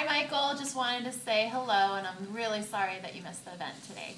Hi, Michael. Just wanted to say hello, and I'm really sorry that you missed the event today.